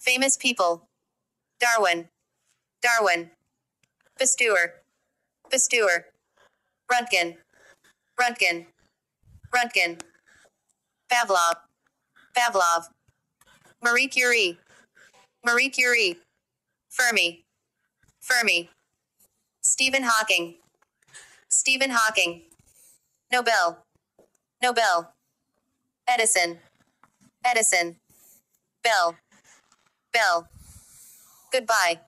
Famous people. Darwin. Darwin. Pasteur. Pasteur. Röntgen. Röntgen. Röntgen. Pavlov. Pavlov. Marie Curie. Marie Curie. Fermi. Fermi. Stephen Hawking. Stephen Hawking. Nobel. Nobel. Edison. Edison. Bell. Bell. Goodbye.